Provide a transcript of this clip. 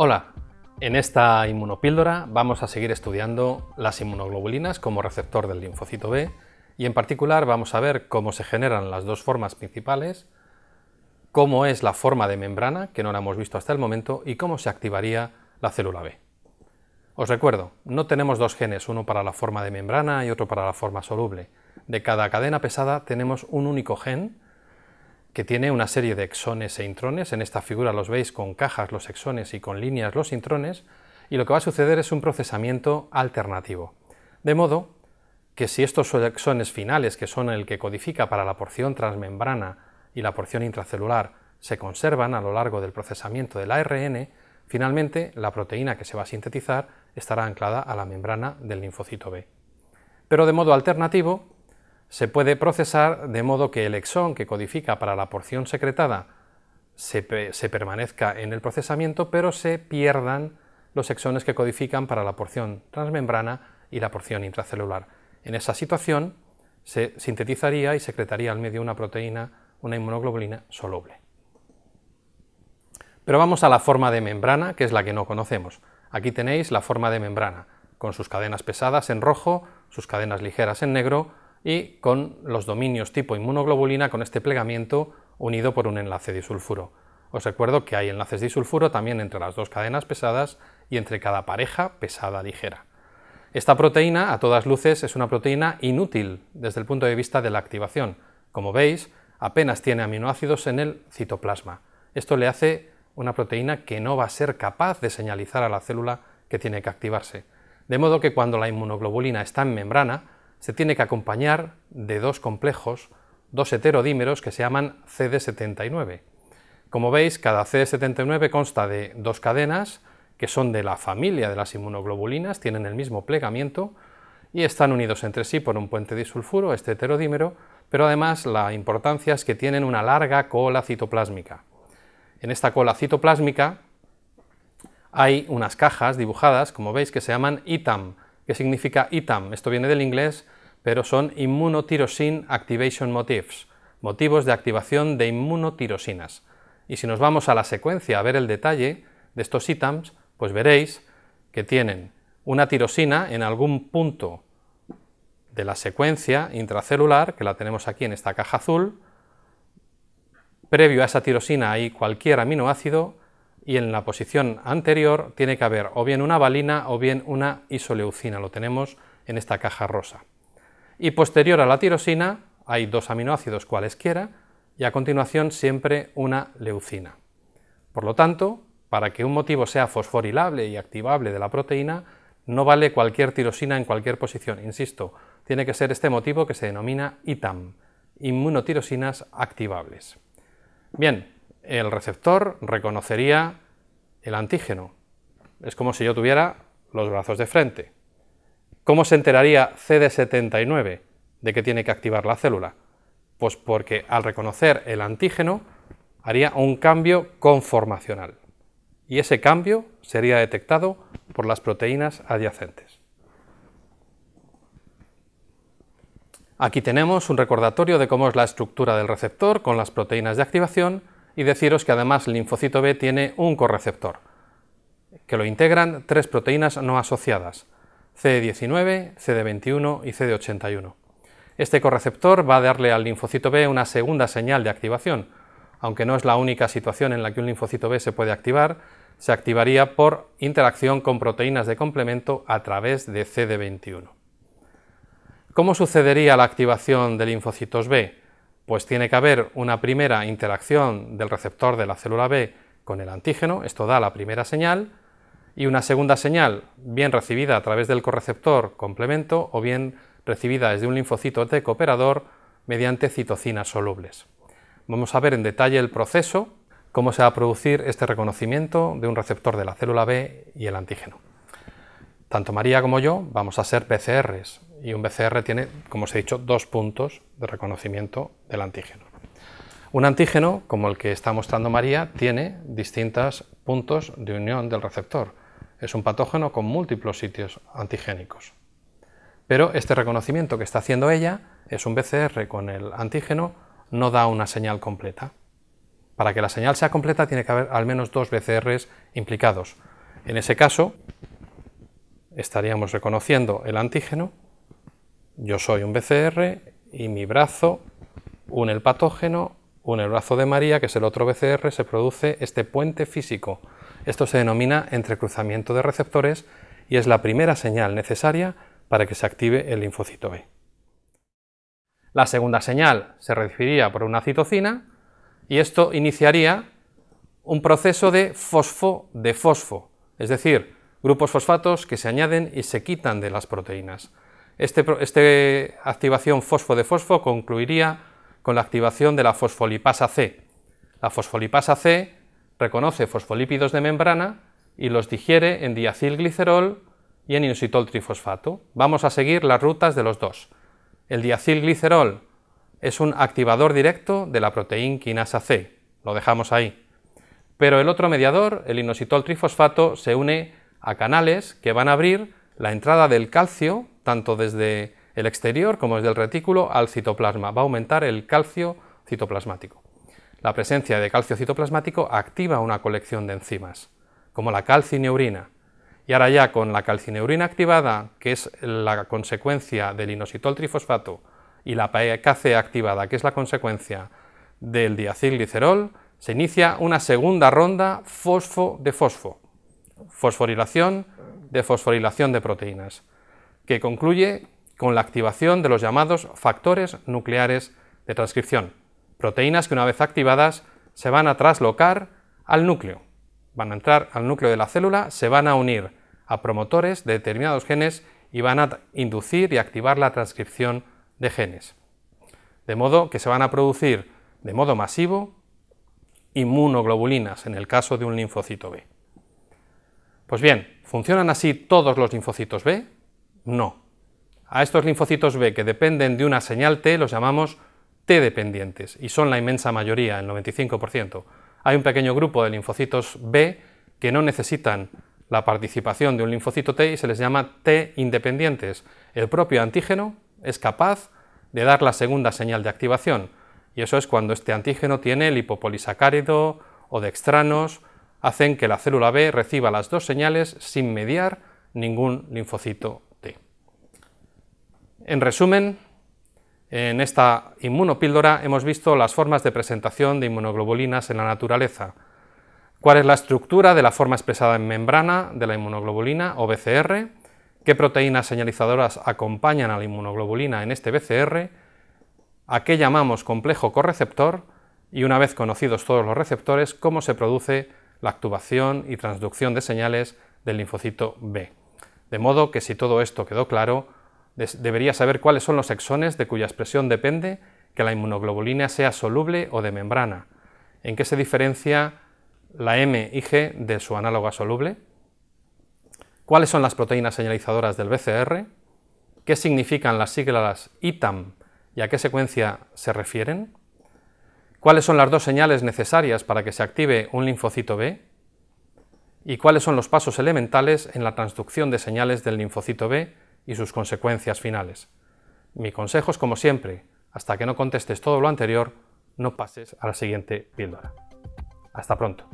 Hola, en esta inmunopíldora vamos a seguir estudiando las inmunoglobulinas como receptor del linfocito B y en particular vamos a ver cómo se generan las dos formas principales, cómo es la forma de membrana, que no la hemos visto hasta el momento, y cómo se activaría la célula B. Os recuerdo, no tenemos dos genes, uno para la forma de membrana y otro para la forma soluble. De cada cadena pesada tenemos un único gen, que tiene una serie de exones e intrones, en esta figura los veis con cajas los exones y con líneas los intrones, y lo que va a suceder es un procesamiento alternativo. De modo que si estos exones finales, que son el que codifica para la porción transmembrana y la porción intracelular, se conservan a lo largo del procesamiento del ARN, finalmente la proteína que se va a sintetizar estará anclada a la membrana del linfocito B. Pero de modo alternativo, se puede procesar de modo que el exón que codifica para la porción secretada se, permanezca en el procesamiento, pero se pierdan los exones que codifican para la porción transmembrana y la porción intracelular. En esa situación se sintetizaría y secretaría al medio una proteína, una inmunoglobulina soluble. Pero vamos a la forma de membrana, que es la que no conocemos. Aquí tenéis la forma de membrana, con sus cadenas pesadas en rojo, sus cadenas ligeras en negro, y con los dominios tipo inmunoglobulina con este plegamiento unido por un enlace disulfuro. Os recuerdo que hay enlaces disulfuro también entre las dos cadenas pesadas y entre cada pareja pesada ligera. Esta proteína, a todas luces, es una proteína inútil desde el punto de vista de la activación. Como veis, apenas tiene aminoácidos en el citoplasma. Esto le hace una proteína que no va a ser capaz de señalizar a la célula que tiene que activarse. De modo que cuando la inmunoglobulina está en membrana, se tiene que acompañar de dos complejos, dos heterodímeros que se llaman CD79. Como veis, cada CD79 consta de dos cadenas que son de la familia de las inmunoglobulinas, tienen el mismo plegamiento y están unidos entre sí por un puente disulfuro, este heterodímero, pero además la importancia es que tienen una larga cola citoplásmica. En esta cola citoplásmica hay unas cajas dibujadas, como veis, que se llaman ITAM, que significa ITAM. Esto viene del inglés, pero son Immunotyrosin Activation Motifs, motivos de activación de inmunotirosinas. Y si nos vamos a la secuencia a ver el detalle de estos ITAMs, pues veréis que tienen una tirosina en algún punto de la secuencia intracelular, que la tenemos aquí en esta caja azul, previo a esa tirosina hay cualquier aminoácido y en la posición anterior tiene que haber o bien una valina o bien una isoleucina, lo tenemos en esta caja rosa. Y posterior a la tirosina hay dos aminoácidos cualesquiera y a continuación siempre una leucina. Por lo tanto, para que un motivo sea fosforilable y activable de la proteína, no vale cualquier tirosina en cualquier posición, insisto, tiene que ser este motivo que se denomina ITAM, inmunotirosinas activables. Bien, el receptor reconocería el antígeno. Es como si yo tuviera los brazos de frente. ¿Cómo se enteraría CD79 de que tiene que activar la célula? Pues porque al reconocer el antígeno haría un cambio conformacional y ese cambio sería detectado por las proteínas adyacentes. Aquí tenemos un recordatorio de cómo es la estructura del receptor con las proteínas de activación y deciros que además el linfocito B tiene un correceptor, que lo integran tres proteínas no asociadas, CD19, CD21 y CD81. Este correceptor va a darle al linfocito B una segunda señal de activación, aunque no es la única situación en la que un linfocito B se puede activar, se activaría por interacción con proteínas de complemento a través de CD21. ¿Cómo sucedería la activación de linfocitos B? Pues tiene que haber una primera interacción del receptor de la célula B con el antígeno, esto da la primera señal, y una segunda señal, bien recibida a través del correceptor complemento o bien recibida desde un linfocito T cooperador mediante citocinas solubles. Vamos a ver en detalle el proceso, cómo se va a producir este reconocimiento de un receptor de la célula B y el antígeno. Tanto María como yo vamos a ser PCRs, y un BCR tiene, como os he dicho, dos puntos de reconocimiento del antígeno. Un antígeno, como el que está mostrando María, tiene distintos puntos de unión del receptor. Es un patógeno con múltiples sitios antigénicos. Pero este reconocimiento que está haciendo ella es un BCR con el antígeno, no da una señal completa. Para que la señal sea completa tiene que haber al menos dos BCRs implicados, En ese caso, estaríamos reconociendo el antígeno, yo soy un BCR y mi brazo une el patógeno, une el brazo de María, que es el otro BCR, se produce este puente físico. Esto se denomina entrecruzamiento de receptores y es la primera señal necesaria para que se active el linfocito B. La segunda señal se recibiría por una citocina y esto iniciaría un proceso de fosfo de fosfo, es decir, grupos fosfatos que se añaden y se quitan de las proteínas. Esta este activación fosfo de fosfo concluiría con la activación de la fosfolipasa C. La fosfolipasa C reconoce fosfolípidos de membrana y los digiere en diacilglicerol y en inositol trifosfato. Vamos a seguir las rutas de los dos. El diacilglicerol es un activador directo de la proteína quinasa C, lo dejamos ahí. Pero el otro mediador, el inositol trifosfato, se une a canales que van a abrir la entrada del calcio, tanto desde el exterior como desde el retículo, al citoplasma. Va a aumentar el calcio citoplasmático. La presencia de calcio citoplasmático activa una colección de enzimas, como la calcineurina. Y ahora ya con la calcineurina activada, que es la consecuencia del inositol trifosfato, y la PKC activada, que es la consecuencia del diacilglicerol, se inicia una segunda ronda fosfo de fosfo, fosforilación de fosforilación de proteínas, que concluye con la activación de los llamados factores nucleares de transcripción, proteínas que una vez activadas se van a traslocar al núcleo, van a entrar al núcleo de la célula, se van a unir a promotores de determinados genes y van a inducir y activar la transcripción de genes. De modo que se van a producir de modo masivo inmunoglobulinas en el caso de un linfocito B. Pues bien, ¿funcionan así todos los linfocitos B? No. A estos linfocitos B que dependen de una señal T los llamamos T dependientes y son la inmensa mayoría, el 95%. Hay un pequeño grupo de linfocitos B que no necesitan la participación de un linfocito T y se les llama T independientes. El propio antígeno es capaz de dar la segunda señal de activación, y eso es cuando este antígeno tiene lipopolisacárido o dextranos, hacen que la célula B reciba las dos señales sin mediar ningún linfocito T. En resumen, en esta inmunopíldora hemos visto las formas de presentación de inmunoglobulinas en la naturaleza, cuál es la estructura de la forma expresada en membrana de la inmunoglobulina o BCR, qué proteínas señalizadoras acompañan a la inmunoglobulina en este BCR, a qué llamamos complejo correceptor y una vez conocidos todos los receptores, cómo se produce la actuación y transducción de señales del linfocito B. De modo que si todo esto quedó claro, debería saber cuáles son los exones de cuya expresión depende que la inmunoglobulina sea soluble o de membrana, en qué se diferencia la M y G de su análoga soluble, cuáles son las proteínas señalizadoras del BCR, qué significan las siglas ITAM y a qué secuencia se refieren, ¿Cuáles son las dos señales necesarias para que se active un linfocito B? ¿Y cuáles son los pasos elementales en la transducción de señales del linfocito B y sus consecuencias finales? Mi consejo es como siempre, hasta que no contestes todo lo anterior, no pases a la siguiente píldora. Hasta pronto.